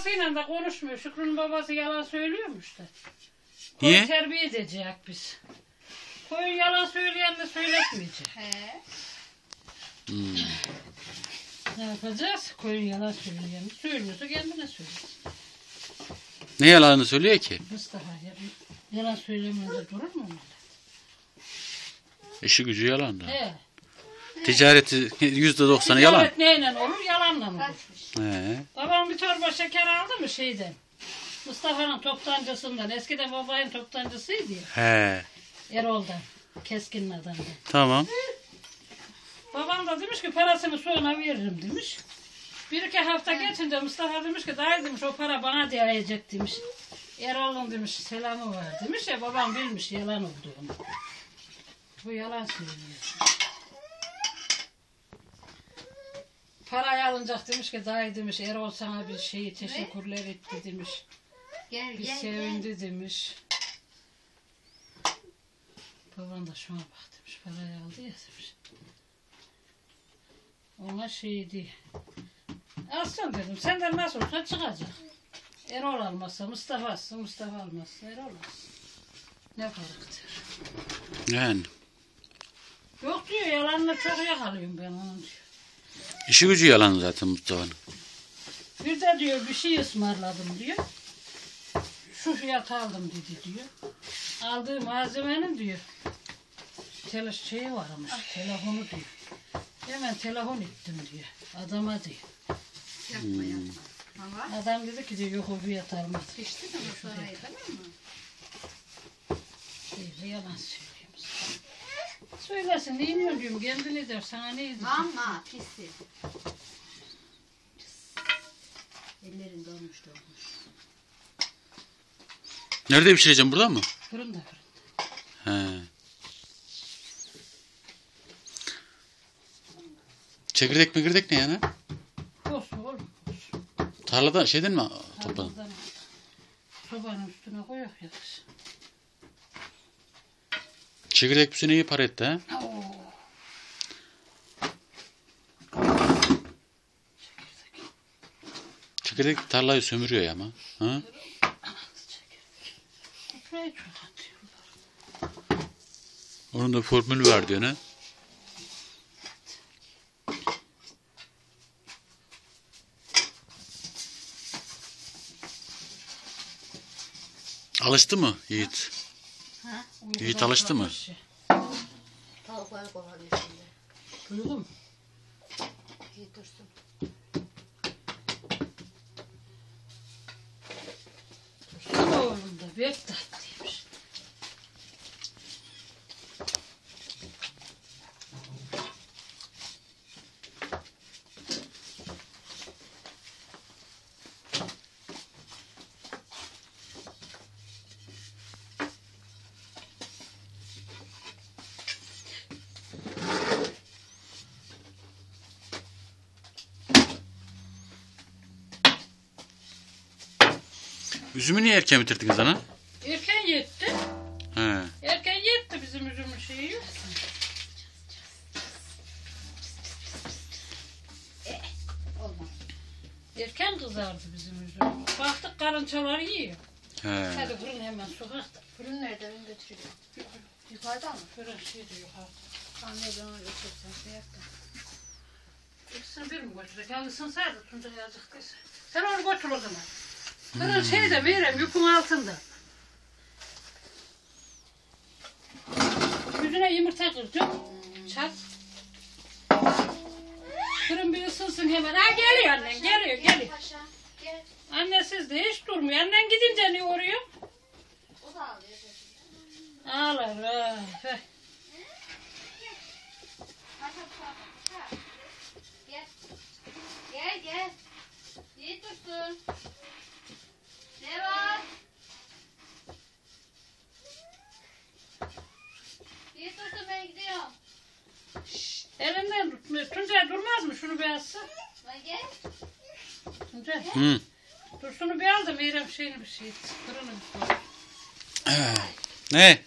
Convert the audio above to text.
babasıyla da konuşmuyor. Şükrü'nün babası yalan söylüyormuş da. Niye? Koyu terbiye edecek biz. Koyu yalan söyleyen de söyletmeyecek. He. Hmm. Ne yapacağız? Koyu yalan söyleyen söylüyorsa kendine söyle. Ne yalanını söylüyor ki? Mustafa ya, yalan söylemeyince durur mu? İşi gücü yalan da. He. Ticareti yüzde doksanı yalan. Ticaret neyle olur? Yalanla mı olur? He. Babam bir torba şeker aldı mı şeyden? Mustafa'nın toptancısından. Eskiden babayın toptancısıydı ya. He. Erol'dan. Keskin'in adamdan. Tamam. Babam da demiş ki parasını sonra veririm demiş. Bir iki hafta geçince Mustafa demiş ki dayı demiş o para bana diyecek demiş. Erol'un demiş selamı var demiş ya babam bilmiş yalan olduğunu. Bu yalan söylüyor. Parayı alınacak demiş ki dayı demiş Erol sana bir şeyi teşekkürler etti demiş. Gel Bir gel gel. sevindi demiş. Babam da şuna bak demiş. Parayı aldı ya demiş. Ona şey diye. Alsın dedim. Senden nasıl olsa çıkacak. Erol almazsa Mustafa alsın. Mustafa almazsa Erol alsın. Ne farktır? Yani. Yok diyor yalanla çok yakalıyorum ben onu diyor. İşi gücü yalan zaten Mustafa'nın. Bir de diyor bir şey ısmarladım diyor. Şu fiyat aldım dedi diyor. Aldığı malzemenin diyor. Tele şeyi varmış. Telefonu diyor. Hemen telefon ettim diyor. Adama diyor. Yapma yapma. Adam dedi ki diyor yok o fiyat almaz. Pişti mi bu sarayı tamam mı? Değil, yalan söylüyormuş. Söylesin bilmiyorum diyorum. Kendini der sana ne diyecek? Mama pisi. Ellerin donmuş donmuş. Nerede pişireceğim burada mı? Fırında fırında. He. Çekirdek mekirdek ne yani? Olsun oğlum. Tarladan şeyden mi topladın? Tarladan. Sobanın üstüne koyak yakış. Çekirdek bir iyi para etti ha? Oo. Çekirdek tarlayı sömürüyor ya ama. Ha? Onun da formülü var diyor ne? Alıştı mı Yiğit? Yiğit alıştı mı? Tavukları kovalıyor şimdi. Duydum. İyi dursun. Dursana oğlum da pek Üzümü niye erken bitirdiniz ana? Erken yetti. He. Erken yetti bizim üzümün şeyi. Olmaz. Erken kızardı bizim üzüm. Baktık karıncalar yiyor. He. Hadi fırın hemen sokakta. Fırın nerede? Ben götürüyorum. Yukarıda mı? Fırın şeyde yukarıda. Tamam nereden onu götürürsen şey yap da. İkisini bir mi götürecek? Hangisini saydı Tuncay yazıktıysa. Sen onu götür o zaman. Fırın şeyde verem yükün altında. Yüzüne yumurta kıracağım. Çat. Fırın bir ısınsın hemen. Ha geliyor annen geliyor geliyor. Paşa. Gel. Annesiz de hiç durmuyor. Annen gidince ne oluyor? O da alıyor. Ağlar. ah, heh. Gel. Gel gel. İyi dursun. Ne var? İyi dursun ben gidiyorum. Tutmuyor. Tuncay durmaz mı? Şunu bir alsın. Lan gel. Tuncay. Hı. Dur şunu bir al da Meyrem şeyini bir şey. Fırını bir koy. Ne?